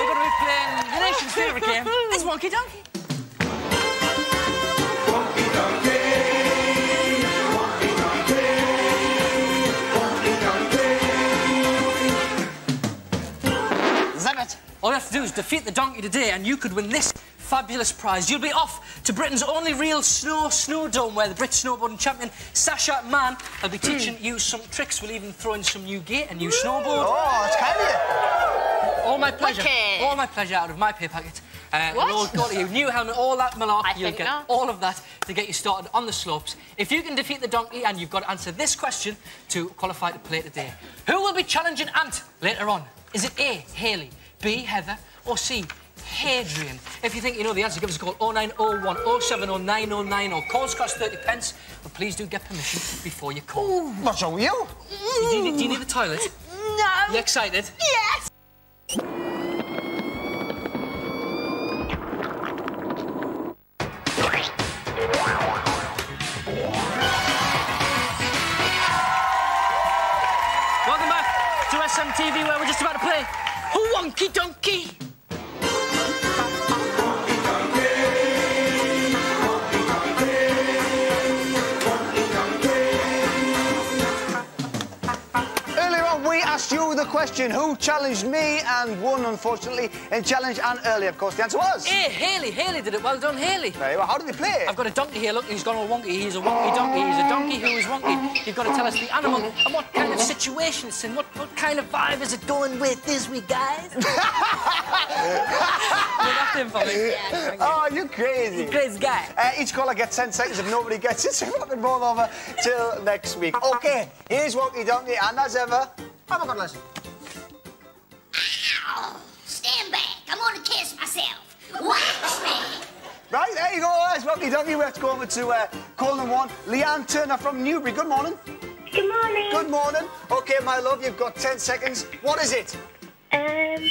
we're going to be playing the nation's favourite game. It's Wonky Donkey. All you have to do is defeat the donkey today, and you could win this fabulous prize. You'll be off to Britain's only real snow snow dome, where the British snowboarding champion Sasha Mann will be teaching you some tricks. We'll even throw in some new gear, a new snowboard. Oh, it's kind of All my pleasure. Wicked. All my pleasure out of my pay packet. Uh, What? it'll all go to you. New helmet, all that malarkey. I You'll think get not. all of that to get you started on the slopes. If you can defeat the donkey, and you've got to answer this question to qualify to play today. Who will be challenging Ant later on? Is it A, Haley, B, Heather, or C, Hadrian? If you think you know the answer, give us a call 0901 070 or calls cost 30 pence. But please do get permission before you call. What's wrong with you? Do you, do you need the toilet? No. You excited? Yes. Welcome back to SMTV where we're just about to play Wonky Donkey. Question who challenged me and won, unfortunately, in Challenge Ant early. Of course, the answer was. Hey, Haley. Haley did it. Well done, Haley. Very well. How did they play? I've got a donkey here. Look, he's gone all wonky. He's a wonky donkey. He's a donkey who is wonky. You've got to tell us the animal and what kind of situation it's in. What, what kind of vibe is it going with this week, guys? Look after him for me. Oh, you're crazy. Crazy guy. Uh, each caller gets 10 seconds. If nobody gets it, so rock and roll over till next week. OK, here's Wonky Donkey, and as ever, have a good listen. Stand back. I'm gonna kiss myself. Watch me. Right, there you go. There's Wonky Donkey. We have to go over to uh, Colin one. Leanne Turner from Newbury. Good morning. Good morning. Good morning. OK, my love, you've got 10 seconds. What is it? Um,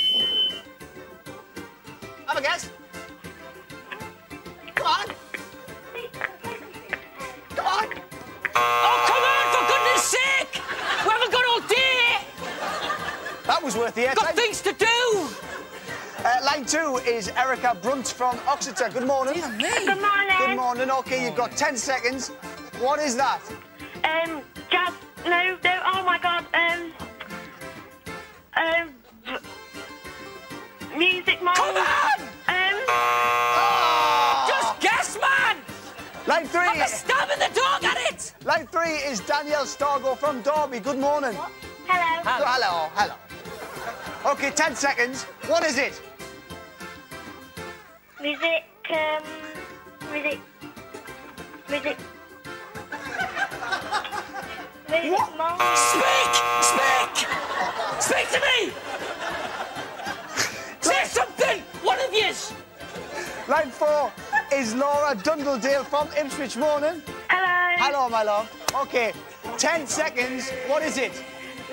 was worth the Got things to do. Uh, line two is Erica Brunt from Oxfordshire. Good morning. Good morning. Good morning. OK, you've got 10 seconds. What is that? Um, jazz. No, no. Oh my God. Um. Um. Music mom. Come on! Um. Just guess, man! Line three. I'm stabbing the dog at it! Line three is Danielle Stargo from Derby. Good morning. Hello. Oh, hello, hello. OK, 10 seconds. What is it? Music. Um. Music. Music. Music What? mom. Speak! Speak! Speak to me! Say something! One of yous! Line four is Laura Dundledale from Ipswich. Morning. Hello. Hello, my love. OK, 10 seconds. What is it?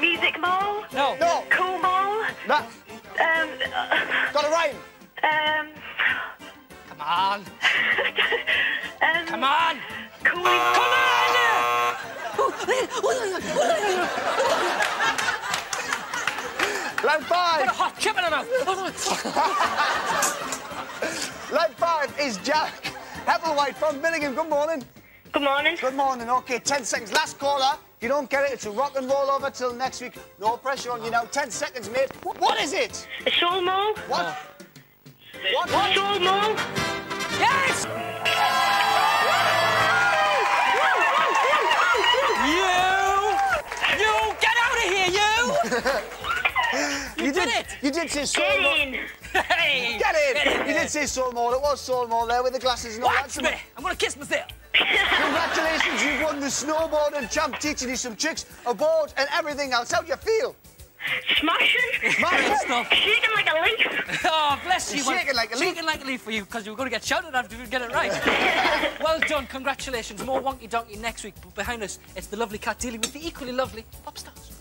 Music mall. No. No. Cool mall. That Um. got a rhyme. Um. Come on! um. Come on! Come on! Line Got a five. hot chip in her mouth! Line five is Jack Heppelwhite from Billingham. Good morning. Good morning. Good morning. OK, 10 seconds. Last caller. If you don't get it, it's a rock and roll over till next week. No pressure on you now. 10 seconds, mate. What is it? A shawl mall. What? What? Shawl mall. Yes! You! You! Get out of here, you! You did it. You did say soul Get in. Hey! Get in. You did say soul mole. It was soul mole there with the glasses and all Watch that. me! I'm gonna kiss myself. Congratulations, you've won the snowboard and champ, teaching you some tricks aboard and everything else. How do you feel? Smashing. Great stuff. Shaking like a leaf. Oh, bless you. You're shaking like a leaf. Shaking like a leaf for you because you were going to get shouted at if you get it right. well done. Congratulations. More Wonky Donkey next week. But behind us, it's the lovely Cat Deeley with the equally lovely pop stars.